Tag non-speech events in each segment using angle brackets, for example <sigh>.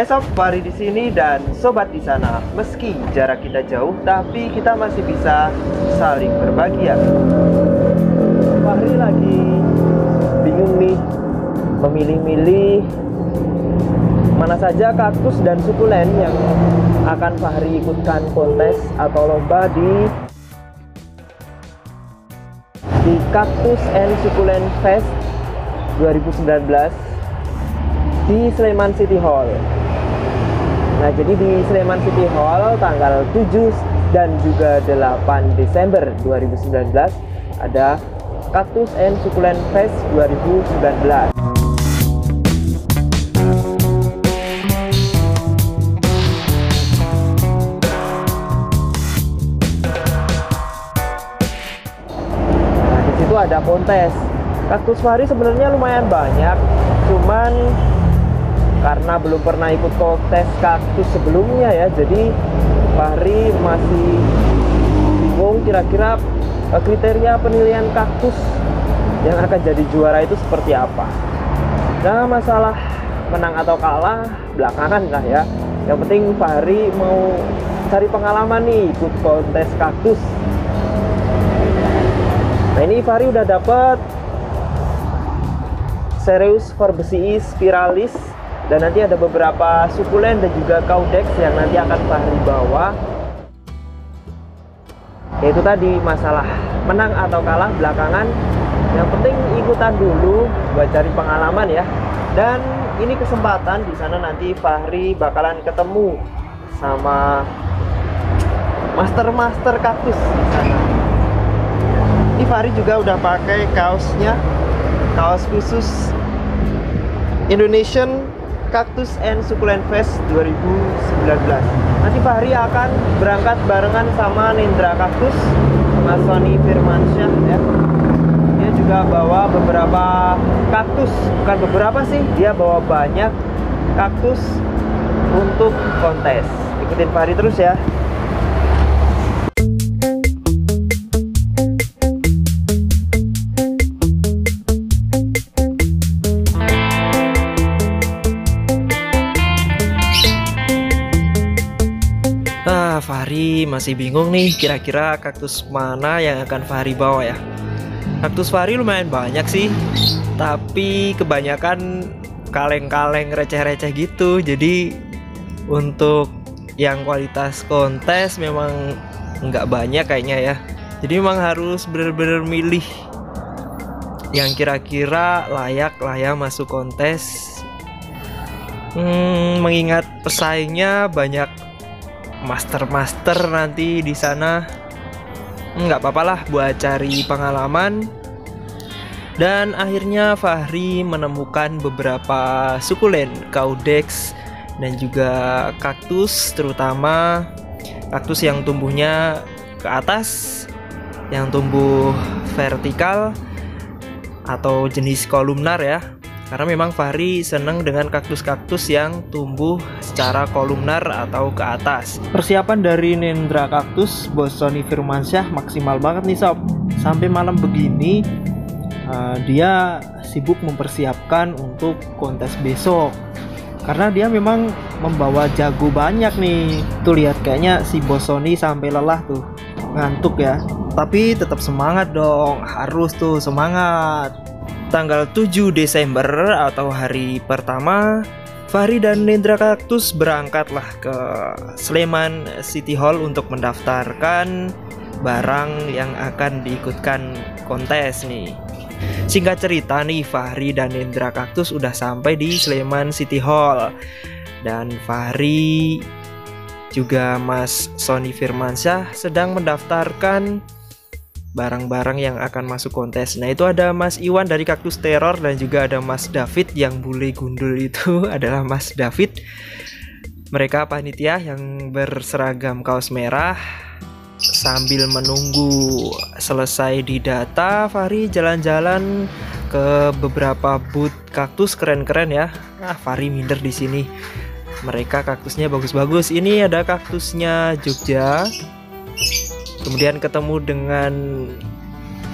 Hai sob, di sini dan sobat di sana. Meski jarak kita jauh, tapi kita masih bisa saling berbagi ya. Fahri lagi bingung nih memilih-milih mana saja kaktus dan sukulen yang akan Fahri ikutkan kontes atau lomba di di Cactus and Succulent Fest 2019 di Sleman City Hall. Nah, jadi di Sleman City Hall tanggal 7 dan juga 8 Desember 2019 ada Cactus and Succulent Fest 2019. Nah, di situ ada kontes. Kaktus Fahri sebenarnya lumayan banyak, cuman karena belum pernah ikut kontes kaktus sebelumnya ya, jadi Fahri masih bingung kira-kira eh, kriteria penilaian kaktus yang akan jadi juara itu seperti apa. Nah, masalah menang atau kalah belakangan lah ya. Yang penting Fahri mau cari pengalaman nih ikut kontes kaktus Nah ini Fahri udah dapet Cereus forbesiis spiralis dan nanti ada beberapa sukulen dan juga caudex yang nanti akan Fahri bawa. Yaitu tadi masalah menang atau kalah belakangan. Yang penting ikutan dulu buat cari pengalaman ya. Dan ini kesempatan di sana nanti Fahri bakalan ketemu sama master-master kaktus di sana. Ini Fahri juga udah pakai kaosnya, kaos khusus Indonesian Cactus and Succulent Fest 2019. Nanti Fahri akan berangkat barengan sama Nindra Cactus, sama Sony Firmansyah ya. Dia juga bawa beberapa kaktus, bukan beberapa sih, dia bawa banyak kaktus untuk kontes. Ikutin Fahri terus ya. Fahri masih bingung nih kira-kira kaktus mana yang akan Fahri bawa ya. Kaktus Fahri lumayan banyak sih, tapi kebanyakan kaleng-kaleng receh-receh gitu. Jadi untuk yang kualitas kontes memang nggak banyak kayaknya ya. Jadi memang harus bener-bener milih yang kira-kira layak lah ya masuk kontes. Hmm, mengingat pesaingnya banyak master-master nanti di sana. Nggak apa-apa lah buat cari pengalaman. Dan akhirnya Fahri menemukan beberapa sukulen caudex dan juga kaktus terutama kaktus yang tumbuhnya ke atas yang tumbuh vertikal atau jenis kolumnar ya karena memang Fahri seneng dengan kaktus-kaktus yang tumbuh secara kolumnar atau ke atas. Persiapan dari Nendra Kaktus Bos Sony Firmansyah maksimal banget nih sob. Sampai malam begini uh, dia sibuk mempersiapkan untuk kontes besok. Karena dia memang membawa jago banyak nih. Tuh lihat kayaknya si Bos Sony sampai lelah tuh. Ngantuk ya. Tapi tetap semangat dong. Harus tuh semangat tanggal 7 Desember atau hari pertama Fahri dan Nendra Kaktus berangkatlah ke Sleman City Hall untuk mendaftarkan barang yang akan diikutkan kontes nih. Singkat cerita nih, Fahri dan Nendra Kaktus udah sampai di Sleman City Hall. Dan Fahri juga Mas Sony Firmansyah sedang mendaftarkan barang-barang yang akan masuk kontes. Nah, itu ada Mas Iwan dari Kaktus Teror dan juga ada Mas David yang bule gundul itu <laughs> adalah Mas David. Mereka panitia yang berseragam kaos merah sambil menunggu selesai didata Fahri jalan-jalan ke beberapa booth kaktus keren-keren ya. Ah, Fahri minder di sini. Mereka kaktusnya bagus-bagus. Ini ada kaktusnya Jogja, kemudian ketemu dengan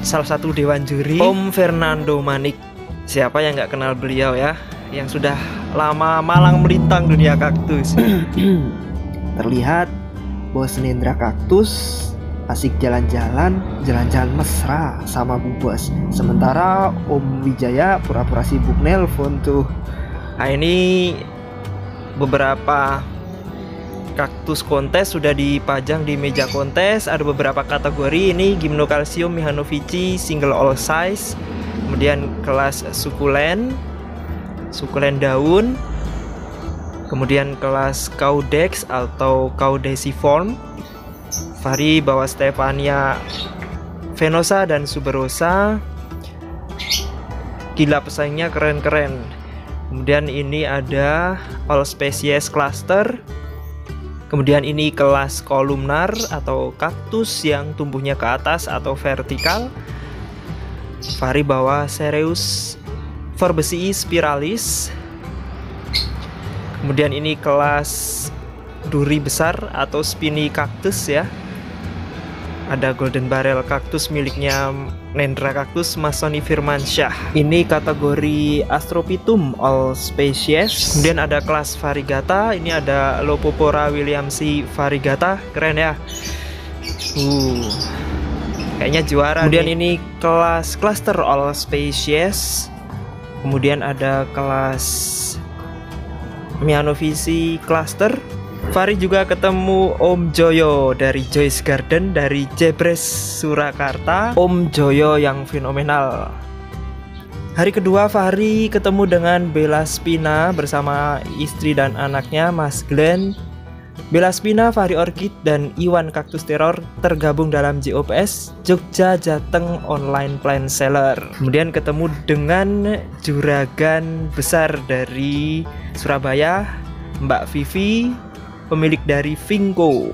salah satu dewan juri Om Fernando Manik siapa yang nggak kenal beliau ya yang sudah lama malang melintang dunia kaktus. <clears throat> Terlihat bos Nendra kaktus asik jalan-jalan, jalan-jalan mesra sama Bu Bos. Sementara Om Wijaya pura-pura sibuk nelpon tuh. Nah ini beberapa kaktus kontes sudah dipajang di meja kontes. Ada beberapa kategori ini Gymnocalcium mihanovici single all size, kemudian kelas sukulen, sukulen daun, kemudian kelas caudex atau caudeciform, Fahri bawa Stefania Venosa dan Suberosa. Gila pesaingnya keren-keren. Kemudian ini ada all species cluster kemudian ini kelas kolumnar atau kaktus yang tumbuhnya ke atas atau vertikal. Fahri bawa Cereus Forbesii spiralis. Kemudian ini kelas duri besar atau spiny cactus ya. Ada golden barrel kaktus miliknya Nendra Kaktus Masoni Firmansyah. Ini kategori Astrophytum all species. Kemudian ada kelas Varigata, ini ada Lopopora williamsi Varigata, keren ya. Uh. Kayaknya juara Kemudian nih. ini kelas cluster all species. Kemudian ada kelas Mianovisi cluster Fari juga ketemu Om Joyo dari Joyce Garden dari Jebres Surakarta. Om Joyo yang fenomenal. Hari kedua Fahri ketemu dengan Bella Spina bersama istri dan anaknya Mas Glenn. Bella Spina, Fahri Orchid, dan Iwan Kaktus Terror tergabung dalam JOPS Jogja Jateng Online Plant Seller. Kemudian ketemu dengan juragan besar dari Surabaya, Mbak Vivi, pemilik dari Vinko.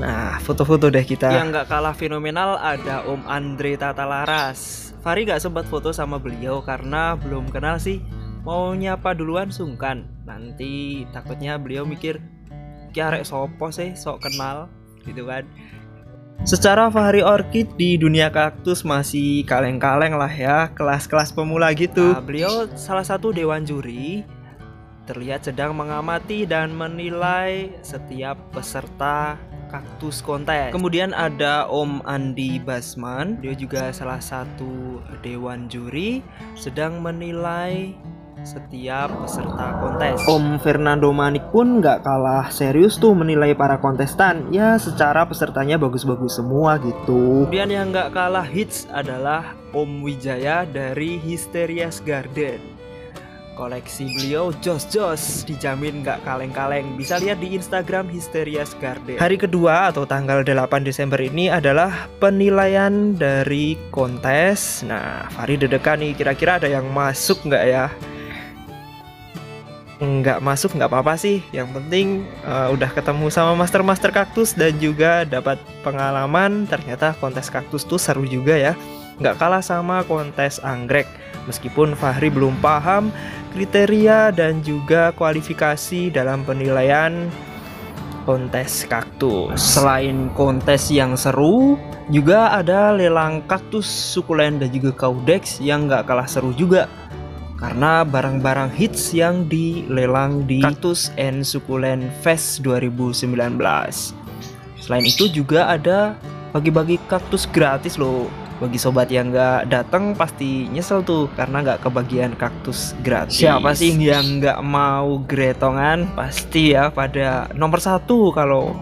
Nah, foto-foto deh kita. Yang nggak kalah fenomenal ada Om Andre Tata Laras. Fari nggak sempat foto sama beliau karena belum kenal sih. Mau nyapa duluan sungkan. Nanti takutnya beliau mikir, kiarek sopo sih, sok kenal, gitu kan. Secara Fahri Orchid di dunia kaktus masih kaleng-kaleng lah ya, kelas-kelas pemula gitu. Nah, beliau salah satu dewan juri terlihat sedang mengamati dan menilai setiap peserta kaktus kontes. Kemudian ada Om Andi Basman, dia juga salah satu dewan juri sedang menilai setiap peserta kontes. Om Fernando Manik pun nggak kalah serius tuh menilai para kontestan. Ya secara pesertanya bagus-bagus semua gitu. Kemudian yang nggak kalah hits adalah Om Wijaya dari Hysterias Garden koleksi beliau jos-jos dijamin nggak kaleng-kaleng. Bisa lihat di Instagram Hysterias Garden hari kedua atau tanggal 8 Desember ini adalah penilaian dari kontes. Nah Fari dedekan nih kira-kira ada yang masuk nggak ya? Nggak masuk nggak apa-apa sih. Yang penting uh, udah ketemu sama master-master kaktus dan juga dapat pengalaman. Ternyata kontes kaktus tuh seru juga ya. Nggak kalah sama kontes anggrek meskipun Fahri belum paham kriteria dan juga kualifikasi dalam penilaian kontes kaktus. Selain kontes yang seru, juga ada lelang kaktus sukulen dan juga caudex yang nggak kalah seru juga. Karena barang-barang hits yang dilelang di Kaktus and Sukulen Fest 2019. Selain itu juga ada bagi-bagi kaktus gratis loh bagi sobat yang nggak datang pasti nyesel tuh karena nggak kebagian kaktus gratis. Siapa sih yang nggak mau gretongan? Pasti ya pada nomor satu kalau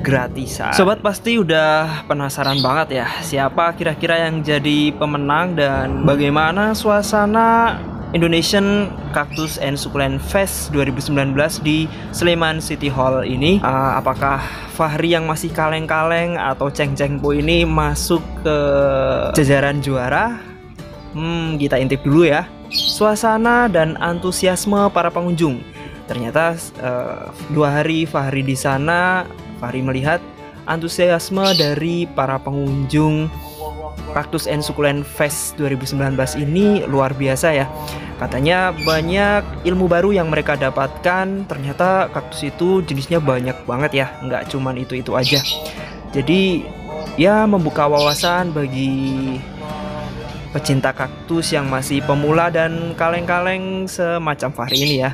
gratisan. Sobat pasti udah penasaran banget ya siapa kira-kira yang jadi pemenang dan bagaimana suasana Indonesian Cactus and Succulent Fest 2019 di Sleman City Hall ini. Uh, apakah Fahri yang masih kaleng-kaleng atau ceng-ceng po ini masuk ke jajaran juara? Hmm kita intip dulu ya. Suasana dan antusiasme para pengunjung. Ternyata uh, dua hari Fahri di sana Fahri melihat antusiasme dari para pengunjung Cactus and Succulent Fest 2019 ini luar biasa ya. Katanya banyak ilmu baru yang mereka dapatkan. Ternyata kaktus itu jenisnya banyak banget ya, nggak cuman itu-itu aja. Jadi ya membuka wawasan bagi pecinta kaktus yang masih pemula dan kaleng-kaleng semacam Fahri ini ya.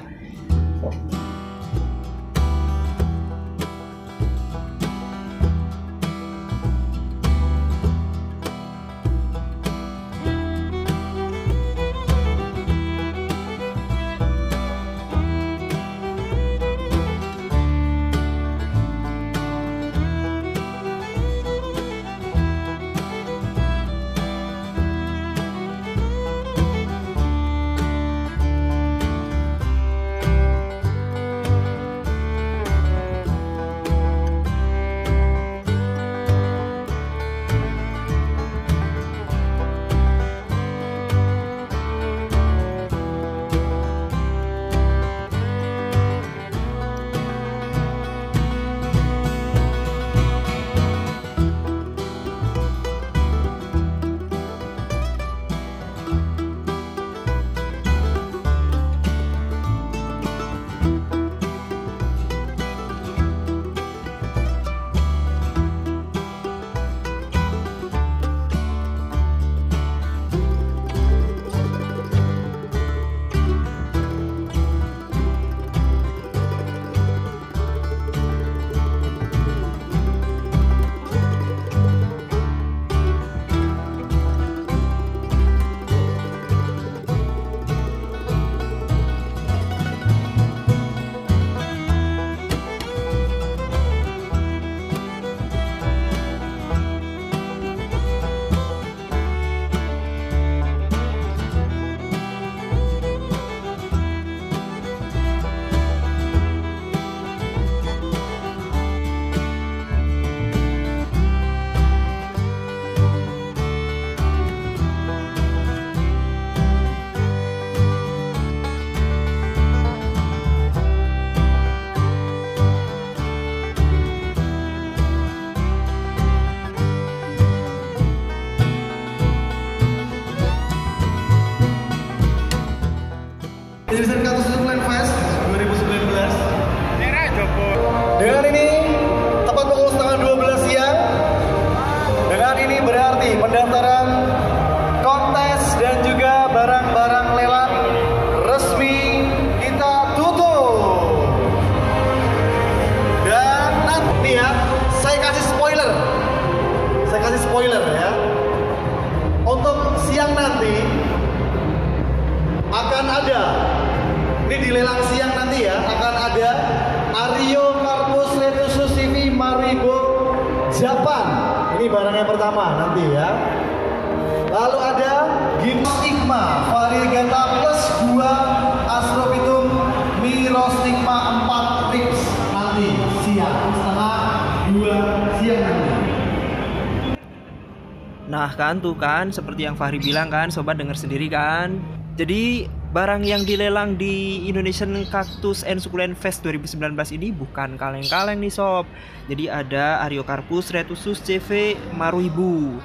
Kan tuh kan seperti yang Fahri bilang kan sobat dengar sendiri kan. Jadi barang yang dilelang di Indonesian Cactus and Succulent Fest 2019 ini bukan kaleng-kaleng nih sob. Jadi ada Ariocarpus retusus CV Maruibu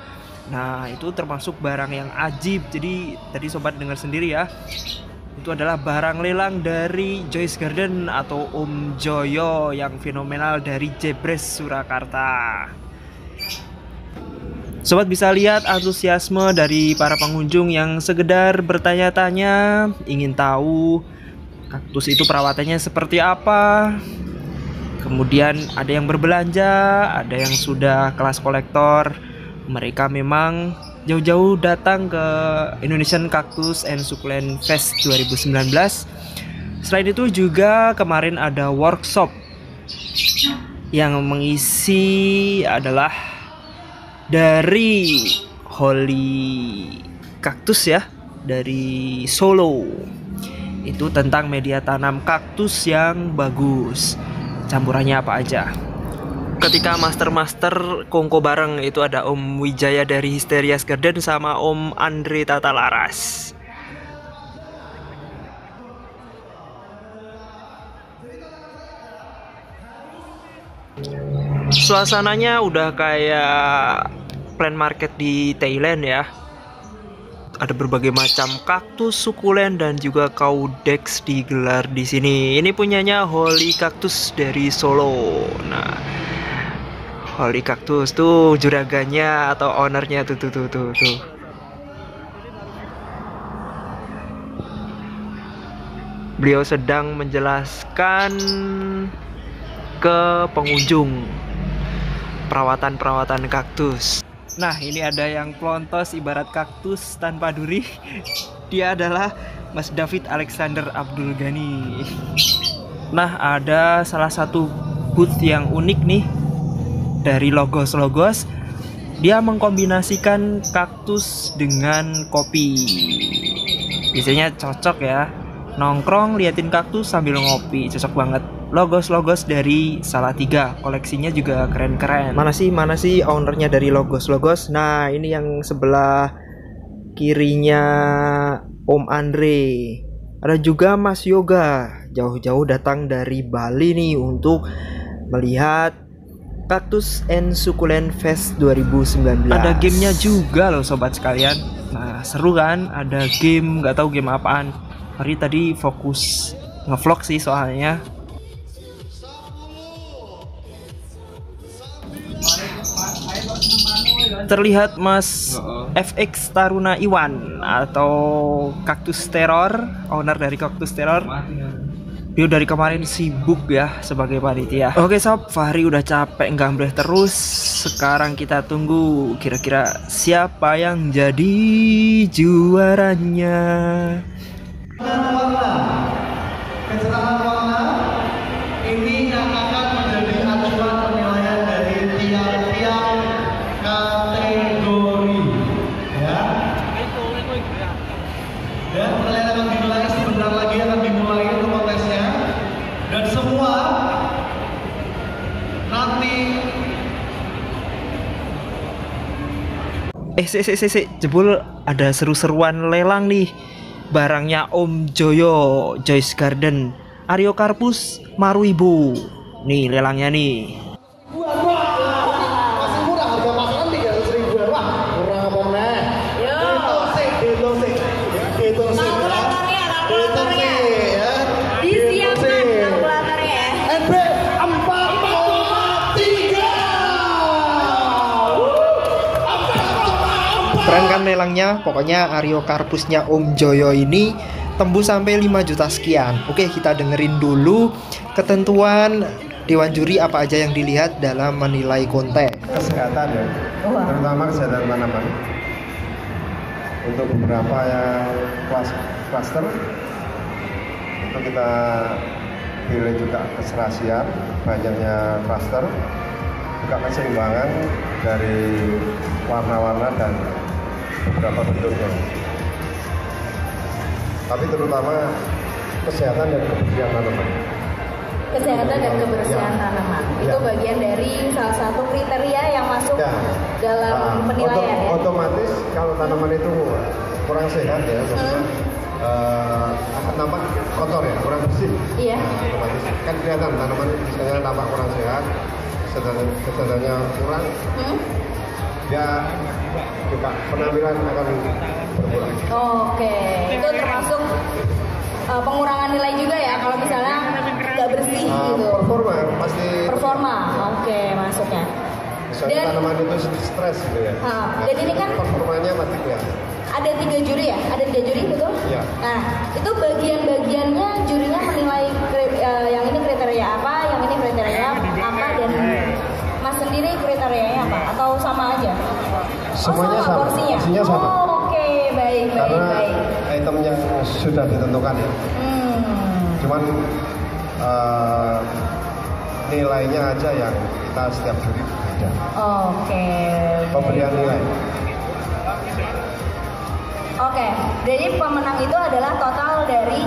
Nah itu termasuk barang yang ajib. Jadi tadi sobat dengar sendiri ya itu adalah barang lelang dari Joyce Garden atau Om Joyo yang fenomenal dari Jebres Surakarta. Sobat bisa lihat antusiasme dari para pengunjung yang sekedar bertanya-tanya, ingin tahu kaktus itu perawatannya seperti apa. Kemudian ada yang berbelanja, ada yang sudah kelas kolektor. Mereka memang jauh-jauh datang ke Indonesian Cactus and Succulent Fest 2019. Selain itu juga kemarin ada workshop yang mengisi adalah dari Holy Cactus ya dari Solo. Itu tentang media tanam kaktus yang bagus. Campurannya apa aja? Ketika master-master kongko bareng itu ada Om Wijaya dari Hysterias Garden sama Om Andre Tata Laras suasananya udah kayak plant market di Thailand ya ada berbagai macam kaktus sukulen dan juga kaudex digelar di sini. Ini punyanya Holy kaktus dari Solo. Nah, Holy kaktus tuh juraganya atau ownernya tuh tuh tuh tuh tuh. Beliau sedang menjelaskan ke pengunjung perawatan-perawatan kaktus. Nah, ini ada yang plontos ibarat kaktus tanpa duri. Dia adalah Mas David Alexander Abdul Ghani. Nah, ada salah satu booth yang unik nih dari logos-logos. Dia mengkombinasikan kaktus dengan kopi. Biasanya cocok ya. Nongkrong liatin kaktus sambil ngopi, cocok banget logos-logos dari Salatiga. Koleksinya juga keren-keren. Mana sih mana sih ownernya dari logos-logos? Nah, ini yang sebelah kirinya Om Andre. Ada juga Mas Yoga. Jauh-jauh datang dari Bali nih untuk melihat Cactus and Succulent Fest 2019. Ada gamenya juga loh sobat sekalian. Nah seru kan? Ada game nggak tahu game apaan. Hari tadi fokus ngevlog sih soalnya terlihat Mas FX Taruna Iwan atau Kaktus Teror, owner dari Kaktus Teror. Dia dari kemarin sibuk ya sebagai panitia. Oke sob, Fahri udah capek boleh terus. Sekarang kita tunggu kira-kira siapa yang jadi juaranya. Eh, si, si, si, si, jebul ada seru-seruan lelang nih. Barangnya Om Joyo, Joyce Garden, Aryo Karpus, Maruibu. Nih lelangnya nih. Keren kan lelangnya pokoknya Aryo Karpusnya Om Joyo ini tembus sampai 5 juta sekian. Oke kita dengerin dulu ketentuan Dewan Juri apa aja yang dilihat dalam menilai konten. Kesehatan ya. Terutama kesehatan tanaman. Untuk beberapa yang kelas cluster itu kita pilih juga keserasian banyaknya cluster juga keseimbangan dari warna-warna dan beberapa bentuknya tapi terutama kesehatan dan kebersihan tanaman kesehatan dan kebersihan ya. tanaman itu ya. bagian dari salah satu kriteria yang masuk ya. dalam nah, penilaian otom ya? otomatis kalau tanaman itu kurang sehat ya hmm. uh, nampak kotor ya kurang bersih iya nah, otomatis kan kelihatan tanaman misalnya nampak kurang sehat kesehatannya kurang hmm? Ya juga penampilan akan berkurang. Oke, itu termasuk uh, pengurangan nilai juga ya kalau misalnya nggak bersih uh, gitu. Performa pasti. Performa, oke okay, masuknya. Misalnya dan, tanaman itu stres gitu ya. Uh, nah, dan ini kan performanya mati ya. Ada tiga juri ya? Ada tiga juri betul? Iya. Nah, itu bagian-bagiannya jurinya menilai uh, yang ini kriteria apa, yang ini kriteria apa dan sendiri kriterianya apa? Atau sama aja? Semuanya oh, sama, porsinya? porsinya sama. Oh, Oke, okay. baik, baik, Karena baik. itemnya sudah ditentukan ya. Hmm. Cuman uh, nilainya aja yang kita setiap juri beda. Oke. Okay. Pemberian nilai. Oke, okay. Jadi pemenang itu adalah total dari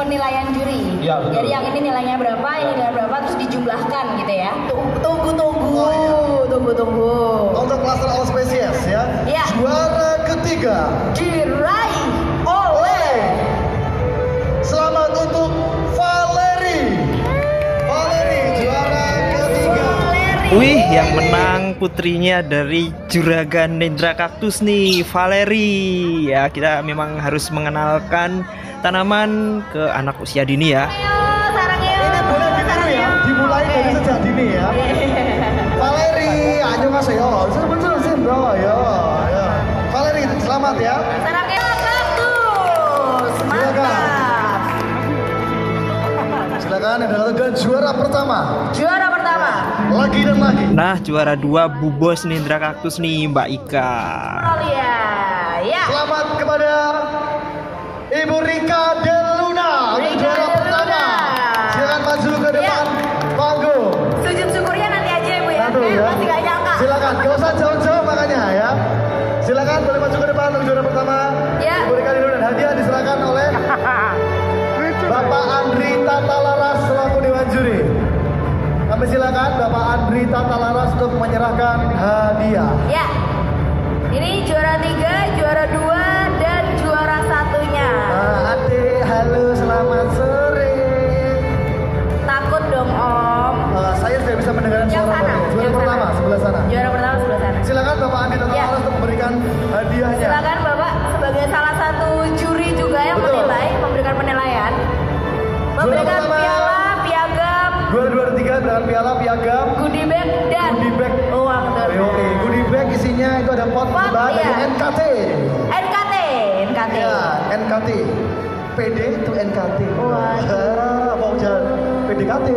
penilaian juri. Ya, betul. Jadi yang ini nilainya berapa, ini nilainya berapa, terus dijumlahkan gitu ya. Tunggu, tunggu, tunggu, tunggu. Untuk klaster all species ya. ya. Juara ketiga diraih oleh. Selamat untuk Valeri. Valeri juara ketiga. Wih, yang menang putrinya dari Juragan Nendra Kaktus nih, Valeri. Ya, kita memang harus mengenalkan tanaman ke anak usia dini ya. Silakan yang satu dan juara pertama. Juara pertama. Lagi dan lagi. Nah, juara dua Bubos Nindra Kaktus nih, Mbak Ika. Aulia. Ya. Selamat kepada Ibu Rika Deluna Rika juara Deluna. pertama. Silakan maju ke depan panggung. Sujud syukurnya nanti aja ya Bu ya. Satu Eh, ya. Masih gak nyangka. Silakan, gak usah jauh-jauh makanya ya. Silakan boleh maju ke depan untuk juara pertama. Ya. Ibu Rika Kami silakan Bapak Andri Tatalaras untuk menyerahkan hadiah. Ya. Ini juara tiga, juara dua, dan juara satunya. Ah, Ade, halo, selamat sore. Takut dong Om. Ah, saya sudah bisa mendengarkan Yang suara sana. Bapak. Juara yang pertama sana. sebelah sana. Juara pertama sebelah sana. Silakan Bapak Andri Tatalaras Ya. untuk memberikan hadiahnya. Silakan Bapak sebagai salah satu juri juga yang Betul. menilai, memberikan penilaian. Memberikan piala, dengan piala piagam. goodie bag dan Goodie bag. uang Oke, oke. Goodie bag isinya itu ada pot Pot, bahan dari iya. NKT. NKT, NKT. Ya, NKT. PD itu NKT. Wah. Ah, mau jalan PDKT.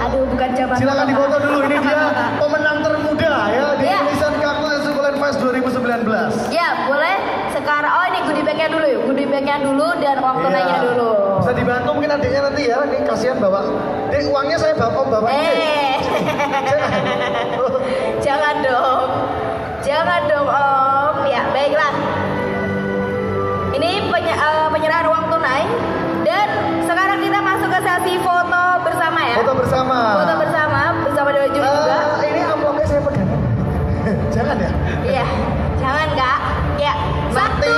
Aduh, bukan jabatan. Silakan difoto dulu. Ini dia <laughs> pemenang termuda ya di Iya. Indonesian Kaktus Sukulen Fest 2019. Ya, boleh. Sekarang, oh ini goodie bag-nya dulu yuk. Goodie bag-nya dulu dan uang tunainya Iya. dulu. Bisa dibantu mungkin adiknya nanti ya. Ini kasihan bawa. Dek uangnya saya bawa om bawa. Eh, <laughs> jangan dong. Jangan dong Om. Ya, baiklah. Ini penye- eh, penyerahan uang tunai dan sekarang kita masuk ke sesi foto bersama ya. Foto bersama. Foto bersama bersama Dewa Juri juga. Eh, ini amplopnya saya pegang. <laughs> Jangan ya. Iya, jangan kak. Ya, satu,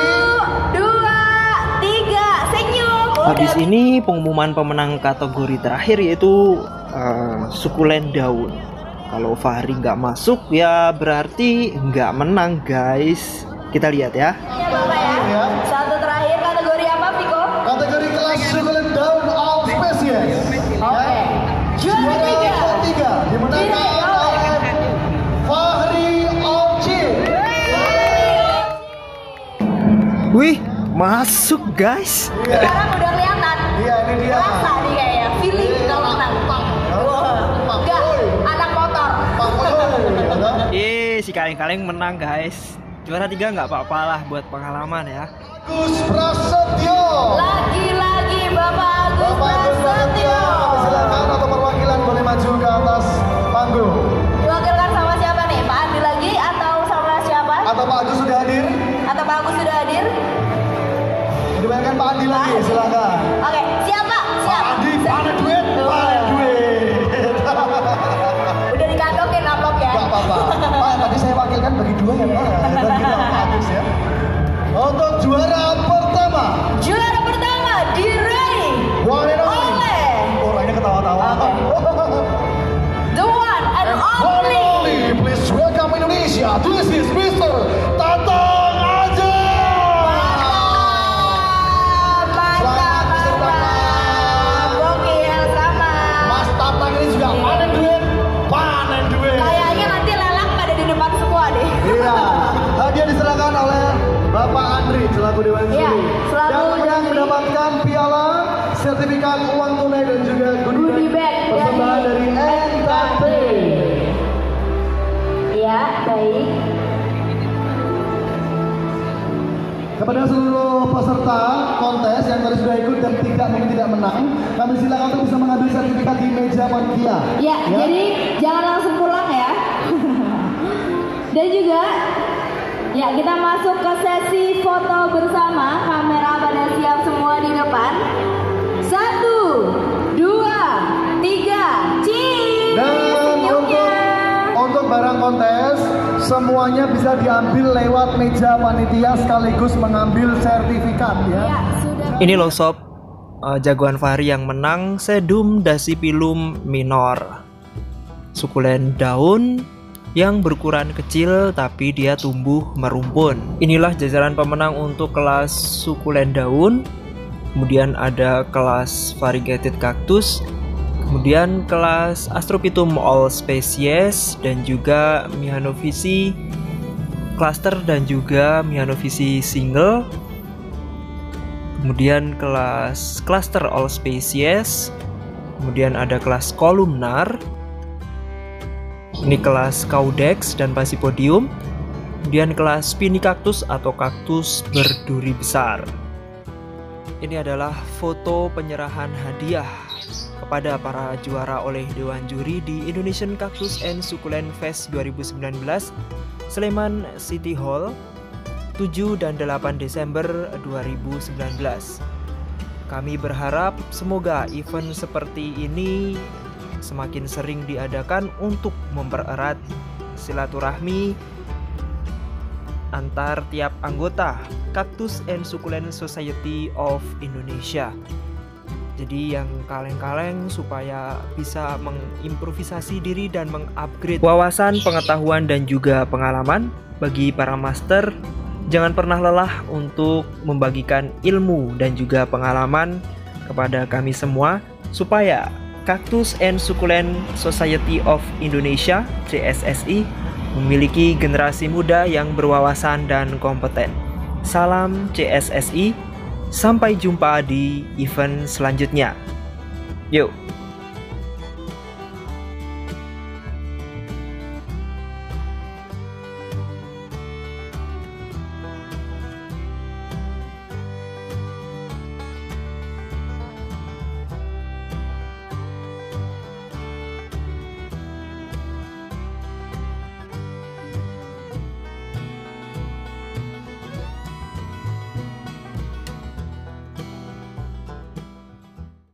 Habis ini pengumuman pemenang kategori terakhir yaitu eh, sukulen daun. Kalau Fahri nggak masuk ya berarti nggak menang guys. Kita lihat ya. Ya masuk guys. Sekarang udah kelihatan. Iya ini dia. Rasa nih kayaknya. Feeling kalau menang. Wah. Enggak, anak motor. Si kaleng-kaleng menang guys. Juara tiga nggak apa-apa lah buat pengalaman ya. Gus Prasetyo. Lagi-lagi Bapak Agus Bapak Gus Prasetyo. Silakan atau perwakilan boleh maju ke atas Indonesia. Peserta kontes yang tadi sudah ikut dan tidak mungkin tidak menang, kami silakan untuk bisa mengambil sertifikat di meja panitia. Ya, jadi jangan langsung pulang ya. <laughs> Dan juga ya kita masuk ke sesi foto bersama. Kamera pada siap semua di depan. Satu, dua, tiga, cheese. Dan untuk untuk barang kontes semuanya bisa diambil lewat meja panitia sekaligus mengambil sertifikat ya. Ya, sudah. Ini loh sob, eh, jagoan Fahri yang menang Sedum Dasipilum minor. Sukulen daun yang berukuran kecil tapi dia tumbuh merumpun. Inilah jajaran pemenang untuk kelas sukulen daun. Kemudian ada kelas variegated cactus, kemudian kelas Astrophytum all species dan juga Mianovici cluster dan juga Mianovici single kemudian kelas cluster all species Kemudian ada kelas kolumnar. Ini kelas caudex dan pasipodium. Kemudian kelas pinicactus atau kaktus berduri besar. Ini adalah foto penyerahan hadiah kepada para juara oleh Dewan Juri di Indonesian Cactus and Succulent Fest 2019 Sleman City Hall 7 dan 8 Desember 2019. Kami berharap semoga event seperti ini semakin sering diadakan untuk mempererat silaturahmi antar tiap anggota Cactus and Succulent Society of Indonesia. Jadi yang kaleng-kaleng supaya bisa mengimprovisasi diri dan mengupgrade wawasan, pengetahuan dan juga pengalaman bagi para master. Jangan pernah lelah untuk membagikan ilmu dan juga pengalaman kepada kami semua supaya Cactus and Succulent Society of Indonesia CSSI memiliki generasi muda yang berwawasan dan kompeten. Salam CSSI Sampai jumpa di event selanjutnya. Yuk!